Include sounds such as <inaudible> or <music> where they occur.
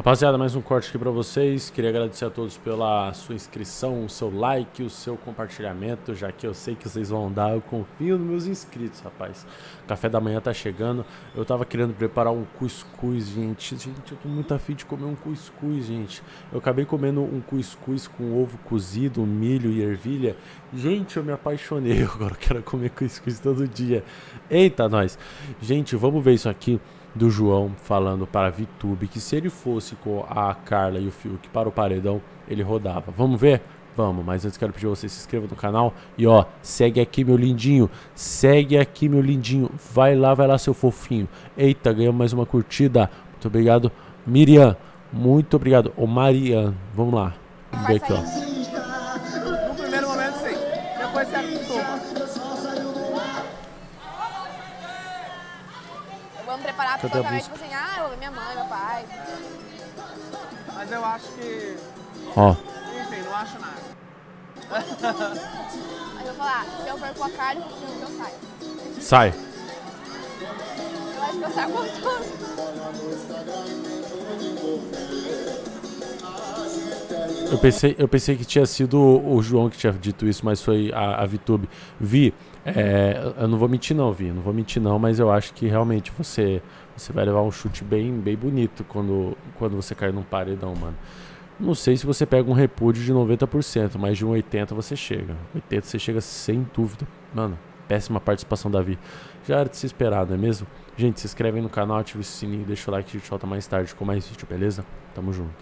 Rapaziada, mais um corte aqui pra vocês. Queria agradecer a todos pela sua inscrição, o seu like, o seu compartilhamento, já que eu sei que vocês vão dar. Eu confio nos meus inscritos, rapaz. Café da manhã tá chegando. Eu tava querendo preparar um cuscuz, gente. Gente, eu tô muito afim de comer um cuscuz, gente. Eu acabei comendo um cuscuz com ovo cozido, milho e ervilha. Gente, eu me apaixonei. <laughs> Agora eu quero comer cuscuz todo dia. Eita, nós. Gente, vamos ver isso aqui do João falando para a VTube que se ele fosse com a Carla e o Fiuk para o paredão, ele rodava. Vamos ver? Vamos, mas antes quero pedir você se inscreva no canal e ó, segue aqui meu lindinho, segue aqui meu lindinho, vai lá, vai lá seu fofinho. Eita, ganhamos mais uma curtida. Muito obrigado, Miriam. Muito obrigado. Ô Marian, vamos lá. Vamos ver aqui, ó. No primeiro momento sim, depois você acostuma. Vamos preparar Cadê a psicologicamente, busca? tipo assim, ah, eu vou ver minha mãe, meu pai. Mas eu acho que. Ó, Enfim, não acho nada. Aí eu vou falar, se eu for com a Carla, eu, eu saio. sai. Eu acho que eu saio com tudo. Eu pensei, eu pensei que tinha sido o João que tinha dito isso, mas foi a, a VTube. Vi, é, eu não vou mentir não, Vi, não vou mentir não, mas eu acho que realmente você você vai levar um chute bem, bem bonito quando, quando você cair num paredão, mano. Não sei se você pega um repúdio de 90%, mas de um 80% você chega. 80% você chega sem dúvida. Mano, péssima participação da Vi. Já era de se esperar, não é mesmo? Gente, se inscreve aí no canal, ativa o sininho, deixa o like, a gente volta mais tarde com mais vídeo, beleza? Tamo junto.